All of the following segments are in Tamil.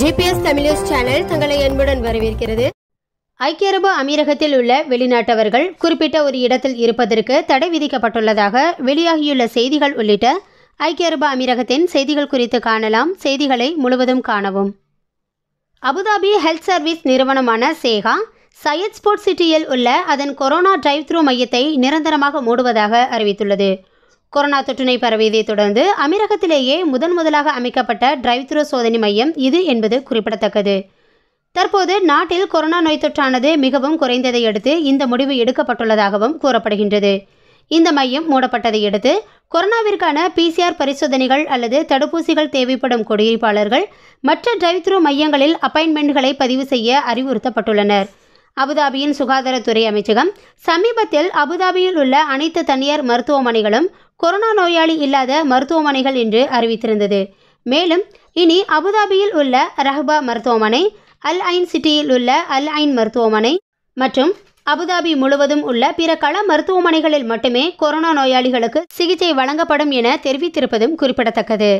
ஜிபிஎஸ் தமிழ் நியூஸ் சேனல் தங்களை அன்புடன் வரவேற்கிறது. ஐக்கிய அரபு அமீரகத்தில் உள்ள வெளிநாட்டவர்கள் குறிப்பிட்ட ஒரு இடத்தில் இருப்பதற்கு தடை விதிக்கப்பட்டுள்ளதாக வெளியாகியுள்ள செய்திகள் உள்ளிட்ட ஐக்கிய அரபு அமீரகத்தின் செய்திகள் குறித்து காணலாம். செய்திகளை முழுவதும் காணவும். அபுதாபி ஹெல்த் சர்வீஸ் நிறுவனமான சேகா சையத் ஸ்போர்ட்ஸ் சிட்டியில் உள்ள அதன் கொரோனா டிரைவ் த்ரூ மையத்தை நிரந்தரமாக மூடுவதாக அறிவித்துள்ளது. கொரோனா தொற்றினை பரவியதைத் தொடர்ந்து அமீரகத்திலேயே முதன் முதலாக அமைக்கப்பட்ட டிரைவ் த்ரூ சோதனை மையம் இது என்பது குறிப்பிடத்தக்கது. தற்போது நாட்டில் கொரோனா நோய் தொற்றானது மிகவும் குறைந்ததை அடுத்து இந்த முடிவு எடுக்கப்பட்டுள்ளதாகவும் கூறப்படுகின்றது. இந்த மையம் மூடப்பட்டதை அடுத்து கொரோனாவிற்கான பிசிஆர் பரிசோதனைகள் அல்லது தடுப்பூசிகள் தேவைப்படும் குடியிருப்பாளர்கள் மற்ற டிரைவ் த்ரூ மையங்களில் அப்பாயின்மெண்ட்களை பதிவு செய்ய அறிவுறுத்தப்பட்டுள்ளனர். அபுதாபியின் சுகாதாரத்துறை அமைச்சகம் சமீபத்தில் அபுதாபியில் உள்ள அனைத்து தனியார் மருத்துவமனைகளும் கொரோனா நோயாளி இல்லாத மருத்துவமனைகள் என்று அறிவித்திருந்தது. மேலும் இனி அபுதாபியில் உள்ள ரஹ்பா மருத்துவமனை அல் ஐன் சிட்டியில் உள்ள அல் ஐன் மருத்துவமனை மற்றும் அபுதாபி முழுவதும் உள்ள பிற கள மருத்துவமனைகளில் மட்டுமே கொரோனா நோயாளிகளுக்கு சிகிச்சை வழங்கப்படும் என தெரிவித்திருப்பதும் குறிப்பிடத்தக்கது.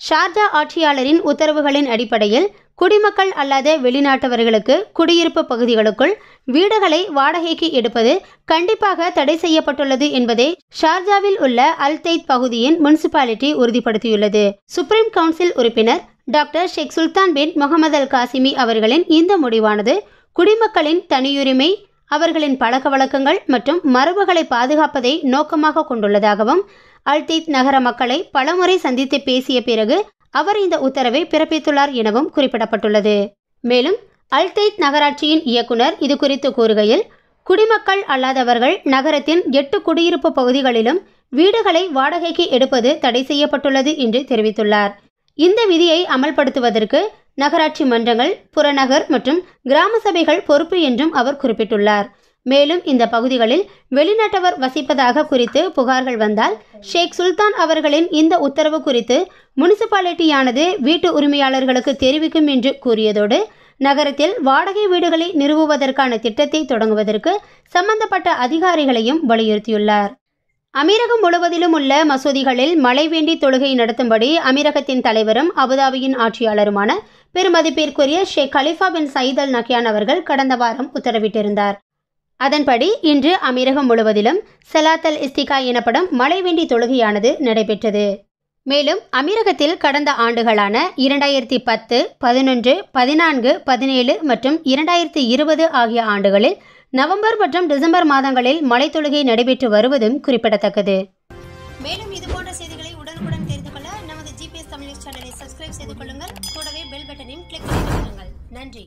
ஷார்ஜா ஆட்சியாளரின் உத்தரவுகளின் அடிப்படையில் குடிமக்கள் அல்லாத வெளிநாட்டவர்களுக்கு குடியிருப்பு பகுதிகளுக்குள் வீடுகளை வாடகைக்கு எடுப்பது கண்டிப்பாக தடை செய்யப்பட்டுள்ளது என்பதை ஷார்ஜாவில் உள்ள அல்தைத் பகுதியின் முனிசிபாலிட்டி உறுதிப்படுத்தியுள்ளது. சுப்ரீம் கவுன்சில் உறுப்பினர் doctor Sheikh Sultan bin Muhammad Al Qasimi அவர்களின் இந்த முடிவானது குடிமக்களின் தனியுரிமை அவர்களின் பழக்க வழக்கங்கள் மற்றும் மரபுகளை பாதுகாப்பதை நோக்கமாக கொண்டுள்ளதாகவும் அல்தீத் நகர மக்களை பலமுறை சந்தித்து பேசிய பிறகு அவர் இந்த உத்தரவை பிறப்பித்துள்ளார் எனவும் குறிப்பிடப்பட்டுள்ளது. மேலும் அல்தெய்த் நகராட்சியின் இயக்குனர் இது குறித்து கூறுகையில் குடிமக்கள் அல்லாதவர்கள் நகரத்தின் எட்டு குடியிருப்பு பகுதிகளிலும் வீடுகளை வாடகைக்கு எடுப்பது தடை செய்யப்பட்டுள்ளது என்று தெரிவித்துள்ளார். இந்த விதியை அமல்படுத்துவதற்கு நகராட்சி மன்றங்கள் புறநகர் மற்றும் கிராம சபைகள் பொறுப்பு என்றும் அவர் குறிப்பிட்டுள்ளார். மேலும் இந்த பகுதிகளில் வெளிநாட்டவர் வசிப்பதாக குறித்து புகார்கள் வந்தால் ஷேக் சுல்தான் அவர்களின் இந்த உத்தரவு குறித்து முனிசிபாலிட்டியானது வீட்டு உரிமையாளர்களுக்கு தெரிவிக்கும் என்று கூறியதோடு நகரத்தில் வாடகை வீடுகளை நிறுவுவதற்கான திட்டத்தை தொடங்குவதற்கு சம்பந்தப்பட்ட அதிகாரிகளையும் வலியுறுத்தியுள்ளார். அமீரகம் முழுவதிலும் உள்ள மசூதிகளில் மழை வேண்டி தொழுகை நடத்தும்படி அமீரகத்தின் தலைவரும் அபுதாபியின் ஆட்சியாளருமான பெருமதிப்பிற்குரிய ஷேக் கலிஃபா பின் சயீத் அல் நக்யான் அவர்கள் கடந்த வாரம் உத்தரவிட்டிருந்தார். அதன்படி இன்று அமீரகம் முழுவதிலும் சலாத்தல் இஸ்திகா எனப்படும் மழைவேண்டி தொழுகையானது நடைபெற்றது. மேலும் அமீரகத்தில் கடந்த ஆண்டுகளான இரண்டாயிரத்தி பத்து பதினொன்று பதினான்கு பதினேழு மற்றும் இரண்டாயிரத்தி இருபது ஆகிய ஆண்டுகளில் நவம்பர் மற்றும் டிசம்பர் மாதங்களில் மழை தொழுகை நடைபெற்று வருவதும் குறிப்பிடத்தக்கது. மேலும் இது போன்ற செய்திகளை உடனுக்குடன் தெரிந்து கொள்ள நமது ஜிபிஎஸ் தமிழ் சேனலை சப்ஸ்கிரைப் செய்து கொள்ளுங்கள். கூடவே பெல் பட்டனையும் கிளிக் செய்து கொள்ளுங்கள் நன்றி.